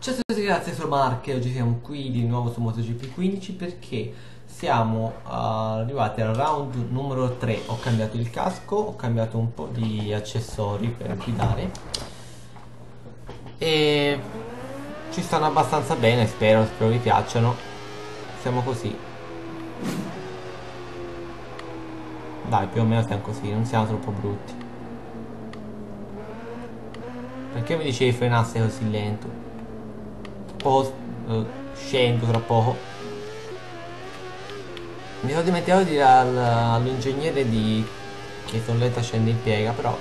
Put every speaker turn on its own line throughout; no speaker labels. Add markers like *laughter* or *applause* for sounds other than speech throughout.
Ciao a tutti ragazzi, sono Mark e oggi siamo qui di nuovo su MotoGP 15 perché siamo uh, arrivati al round numero 3 Ho cambiato il casco, ho cambiato un po' di accessori per guidare. E ci stanno abbastanza bene, spero, spero vi piacciono. Siamo così. Dai, più o meno siamo così, non siamo troppo brutti. Perché mi dicevi frenasse così lento? Po' uh, scendo tra poco. Mi sono dimenticato di dire al, all'ingegnere di che sono scendere in piega però.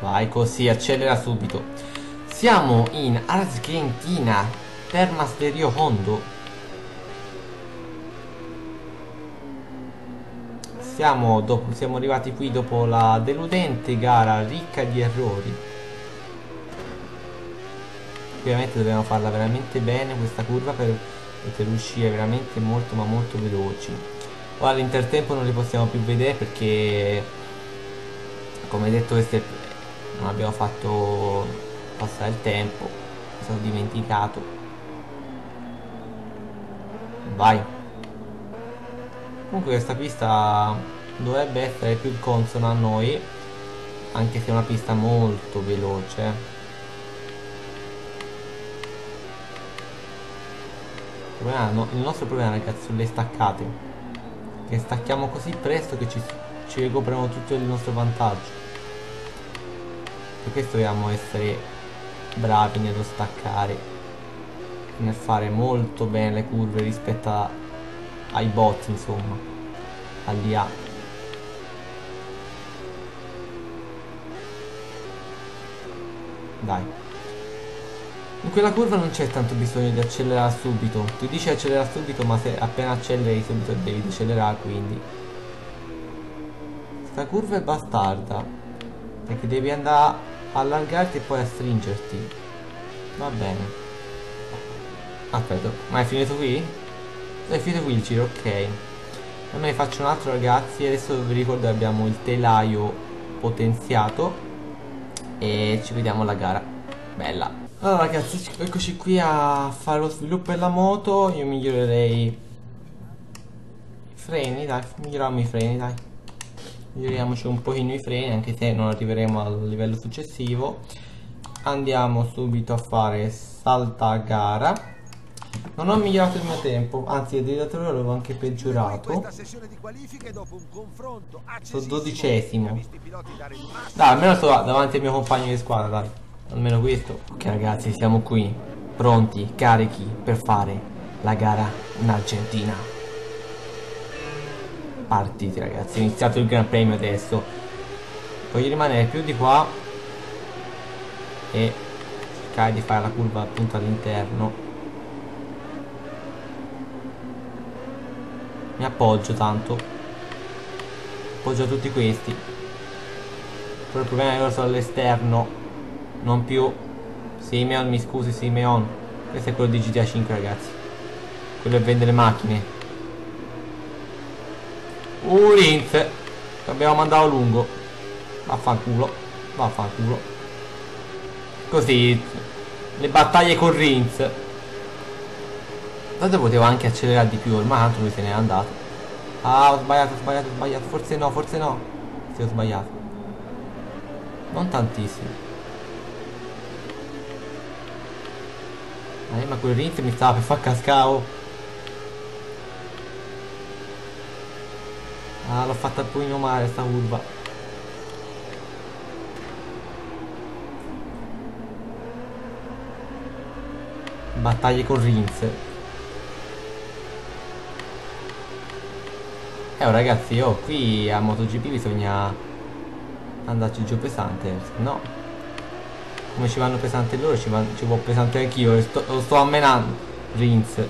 Vai così accelera subito. Siamo in Argentina Termas de Rio Hondo siamo, dopo, siamo arrivati qui dopo la deludente gara ricca di errori. Ovviamente dobbiamo farla veramente bene questa curva per poter uscire veramente molto ma molto veloci. Ora all'intertempo non li possiamo più vedere perché come detto queste non abbiamo fatto passare il tempo. Mi sono dimenticato. Vai comunque questa pista dovrebbe essere più consona a noi anche se è una pista molto veloce. Il nostro problema ragazzi sono le staccate. Che stacchiamo così presto che ci, ci recuperiamo tutto il nostro vantaggio. Per questo dobbiamo essere bravi nello staccare nel fare molto bene le curve rispetto a ai bot insomma. all'IA dai. In quella curva non c'è tanto bisogno di accelerare subito. Ti dice accelerare subito ma se appena acceleri subito devi accelerare quindi. Questa curva è bastarda. Perché devi andare a allargarti e poi a stringerti. Va bene. Aspetta ma è finito qui? È finito qui ok. A me ne faccio un altro ragazzi, adesso vi ricordo che abbiamo il telaio potenziato e ci vediamo alla gara. Bella. Allora ragazzi, eccoci qui a fare lo sviluppo della moto, io migliorerei i freni, dai, miglioriamo i freni, dai. Miglioriamoci un pochino i freni, anche se non arriveremo al livello successivo. Andiamo subito a fare salta gara non ho migliorato il mio tempo, anzi addirittura l'avevo anche peggiorato. Sono dodicesimo. Dai, almeno sto davanti al mio compagno di squadra, dai. Almeno questo. Ok ragazzi, siamo qui, pronti, carichi per fare la gara in Argentina. Partiti ragazzi, è iniziato il Gran Premio adesso. Voglio rimanere più di qua e cercare di fare la curva appunto all'interno mi appoggio tanto. Appoggio tutti questi. Però il problema è che loro sono all'esterno non più. Simeon mi scusi Simeon questo è quello di GTA 5 ragazzi. Quello che vende le macchine. Uh Linz abbiamo mandato lungo. Vaffanculo vaffanculo. Così le battaglie con Rinz Tanto potevo anche accelerare di più, ormai tanto lui se n'è andato. Ah, ho sbagliato, ho sbagliato, ho sbagliato. Forse no, forse no. Sì, ho sbagliato. Non tantissimo. Eh, ma quel rinz mi stava per far cascavo. Ah, l'ho fatta un pochino male sta curva. Battaglie con Rinz. Eh ragazzi, oh, qui a MotoGP bisogna andarci giù pesante, no? Come ci vanno pesante loro, ci, van, ci può pesante anch'io, sto, lo sto ammenando. Rins.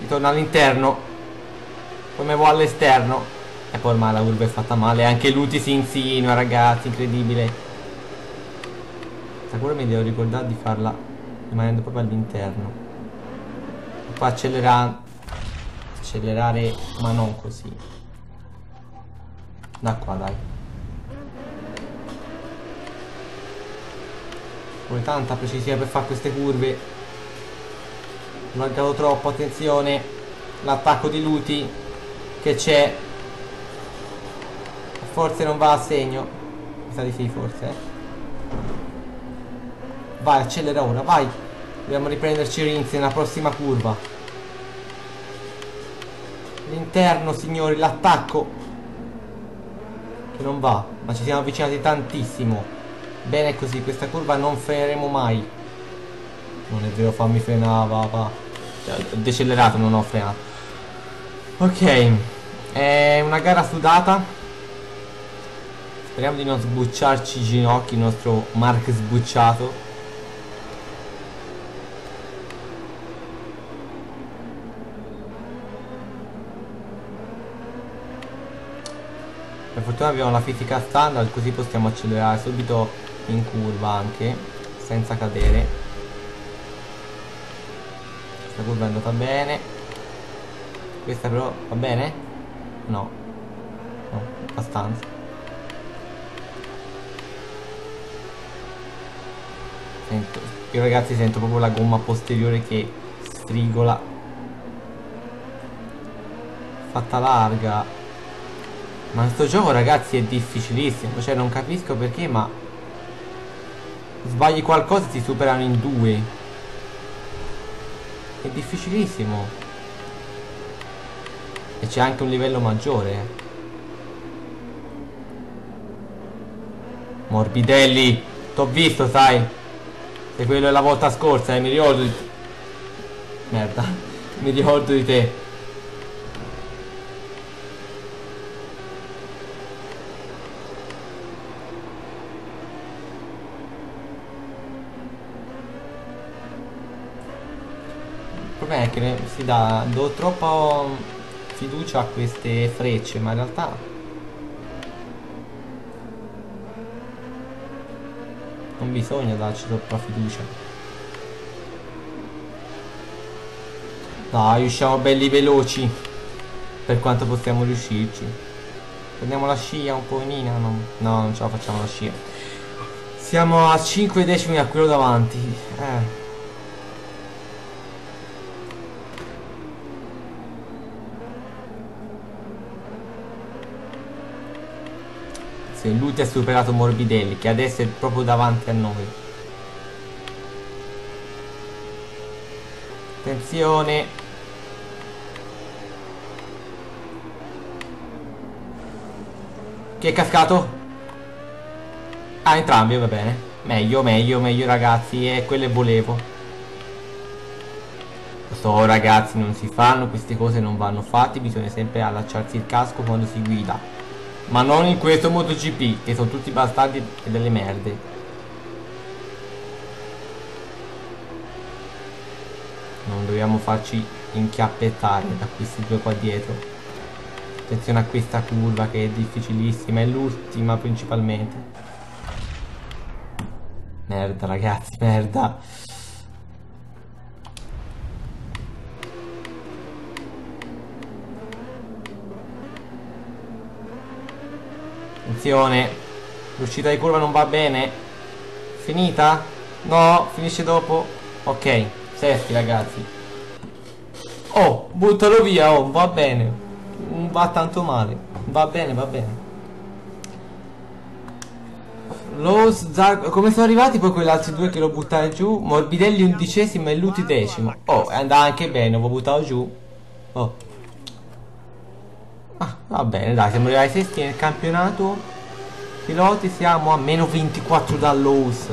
Ritorna all'interno. Come vuoi all'esterno. E poi ormai la curva è fatta male, anche l'Uti si insinua, ragazzi, incredibile. Questa curva mi devo ricordare di farla rimanendo proprio all'interno. Poi accelerando accelerare ma non così Da qua, dai. Vuole tanta precisione per fare queste curve. Mancato troppo, attenzione. L'attacco di Luti che c'è. Forse non va a segno. Mi sa di sì, forse. Eh. Vai, accelera ora, vai. Dobbiamo riprenderci Rinz nella prossima curva. L'interno, signori, l'attacco. Che non va, ma ci siamo avvicinati tantissimo. Bene così, questa curva non freneremo mai. Non è vero, fammi frenare, va. Cioè, decelerato, non ho frenato. Ok, è una gara sudata. Speriamo di non sbucciarci i ginocchi, il nostro Mark sbucciato. Per fortuna abbiamo la fisica standard così possiamo accelerare subito in curva anche senza cadere. Questa curva è andata bene. Questa però va bene? No. No, abbastanza. Sento, io ragazzi sento proprio la gomma posteriore che strigola. Fatta larga. Ma questo gioco ragazzi è difficilissimo. Cioè non capisco perché ma Sbagli qualcosa e ti superano in due. È difficilissimo. E c'è anche un livello maggiore. Morbidelli T'ho visto sai. Sei quello della volta scorsa eh, mi ricordo di Merda *laughs* Mi ricordo di te problema è che si dà, do troppa fiducia a queste frecce, ma in realtà non bisogna darci troppa fiducia. Dai, usciamo belli veloci per quanto possiamo riuscirci. Prendiamo la scia un po' in no, no, non ce la facciamo la scia. Siamo a 5 decimi a quello davanti. Eh. Lui ti ha superato Morbidelli, che adesso è proprio davanti a noi. Attenzione. Chi è cascato? Ah, entrambi, va bene. Meglio, meglio, meglio ragazzi, è quello che volevo. Lo so ragazzi, non si fanno, queste cose non vanno fatte, bisogna sempre allacciarsi il casco quando si guida. Ma non in questo MotoGP, che sono tutti bastardi e delle merde. Non dobbiamo farci inchiappettare da questi due qua dietro. Attenzione a questa curva che è difficilissima, è l'ultima principalmente. Merda ragazzi, merda. Attenzione. L'uscita di curva non va bene. Finita? No, finisce dopo. Ok, sesti ragazzi. Oh, buttalo via, oh, va bene. Non va tanto male. Va bene, va bene. Lo Zag come sono arrivati poi quegli altri due che l'ho buttato giù? Morbidelli undicesimo e Luti decimo. Oh, è andata anche bene, l'ho buttato giù. Oh. Va bene, dai, siamo arrivati sesti nel campionato. Piloti siamo a meno 24 dall'Ous.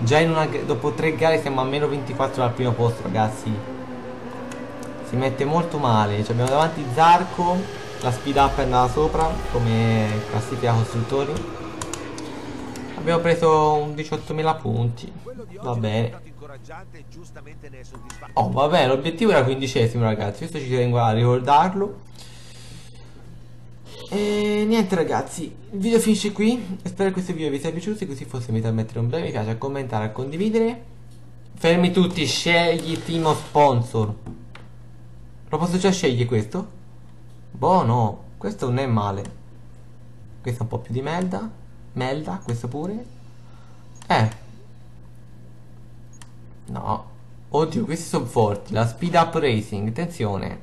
Già una, dopo tre gare siamo a meno 24 dal primo posto, ragazzi. Si mette molto male. Cioè, abbiamo davanti Zarco. La speed up è andata sopra come classifica costruttori. Abbiamo preso 18.000 punti. Va bene. Oh, va bene, l'obiettivo era quindicesimo, ragazzi. Questo ci tengo a ricordarlo. E niente ragazzi, il video finisce qui, spero che questo video vi sia piaciuto, se così fosse invito a mettere un bel mi piace, a commentare, a condividere. Fermi tutti, scegli primo sponsor. Lo posso già scegliere questo? Boh no, questo non è male. Questo è un po' più di melda. Melda, questo pure. Eh. No. Oddio, questi sono forti. La speed up racing, attenzione.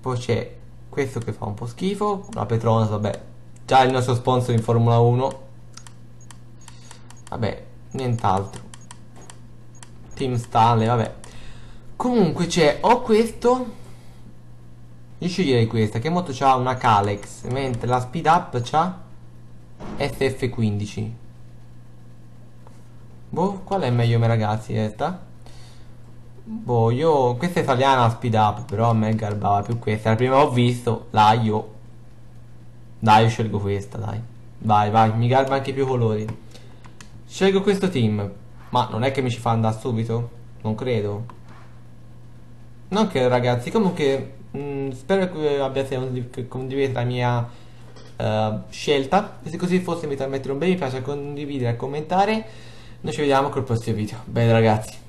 Poi c'è questo che fa un po' schifo. La Petronas, vabbè. Già il nostro sponsor in Formula 1. Vabbè, nient'altro. Team Stanley, vabbè. Comunque c'è o questo. Io sceglierei questa, che moto c'ha una Calex, mentre la Speed Up c'ha SF15. Boh, qual è meglio me ragazzi, questa? Boh, io... Questa è italiana Speed Up, però a me garbava più questa. La prima ho visto, la io... Dai, io scelgo questa, dai. Vai, vai, mi garba anche più colori. Scelgo questo team. Ma non è che mi ci fa andare subito? Non credo. Non che ragazzi, comunque mh, mm, spero che abbiate condiviso la mia uh, scelta. E se così fosse mi mettere un bel mi piace, condividere e commentare. Noi ci vediamo col prossimo video. Bene ragazzi.